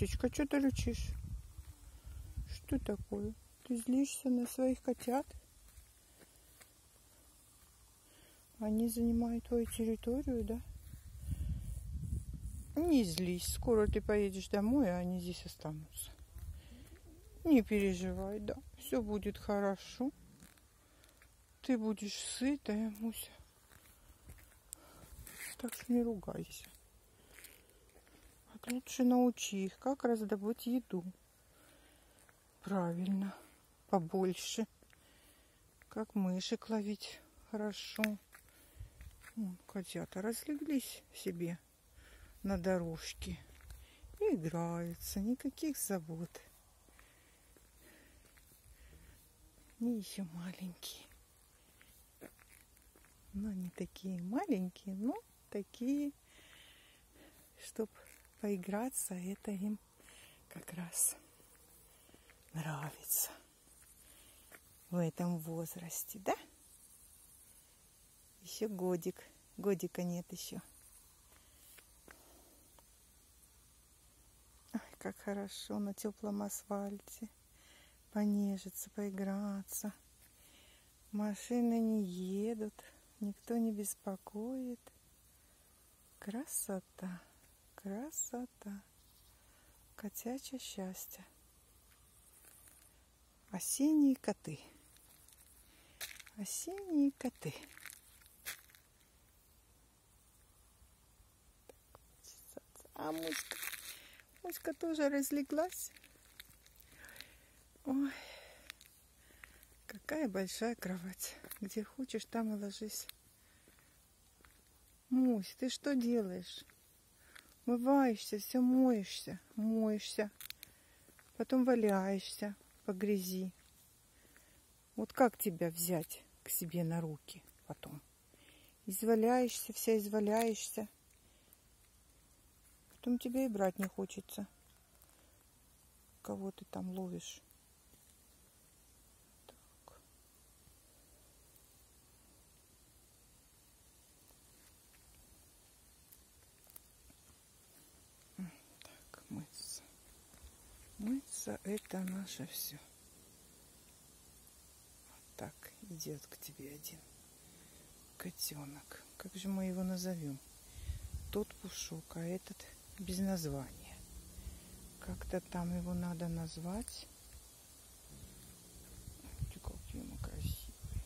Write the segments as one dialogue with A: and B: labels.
A: Мусечка, что ты рычишь? Что такое? Ты злишься на своих котят? Они занимают твою территорию, да? Не злись, скоро ты поедешь домой, а они здесь останутся. Не переживай, да, все будет хорошо. Ты будешь сытая, Муся. Так что не ругайся. Лучше научи их, как раздобыть еду. Правильно, побольше. Как мышек ловить хорошо. Вон, котята разлеглись себе на дорожке. И играются, никаких забот. Они еще маленькие. Но не такие маленькие, но такие, чтобы поиграться, это им как раз нравится в этом возрасте, да? Еще годик. Годика нет еще. Ой, как хорошо на теплом асфальте понежиться, поиграться. Машины не едут, никто не беспокоит. Красота, красота, котячье счастье. Осенние коты. Осенние коты. А Муська, Муська тоже разлеглась. Ой, какая большая кровать. Где хочешь, там и ложись. Мусь, ты что делаешь? Мываешься, все моешься, моешься. Потом валяешься по грязи. Вот как тебя взять к себе на руки потом? Изваляешься, вся изваляешься. Потом тебе и брать не хочется. Кого ты там ловишь? Мыться это наше все. Вот так идет к тебе один котенок. Как же мы его назовем? Тот пушок, а этот без названия. Как-то там его надо назвать. Какие мы красивые.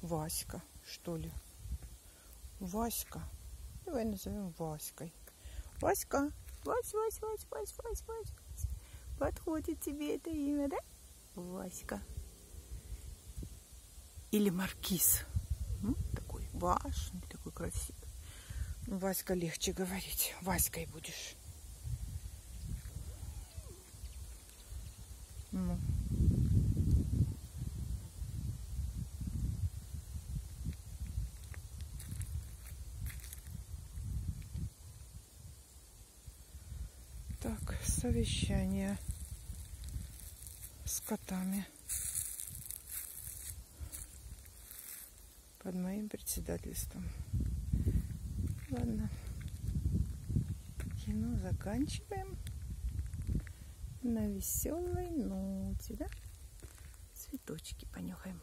A: Васька, что ли? Васька. Давай назовем Васькой. Васька, Вась, Вась, Вась, Вась, Вась, Вась. Подходит тебе это имя, да? Васька. Или Маркиз. Ну, такой важный, такой красивый. Ну, Васька легче говорить. Васькой будешь. Ну. Так, совещание с котами под моим председательством. Ладно, кино заканчиваем на веселой ноте, да? Цветочки понюхаем.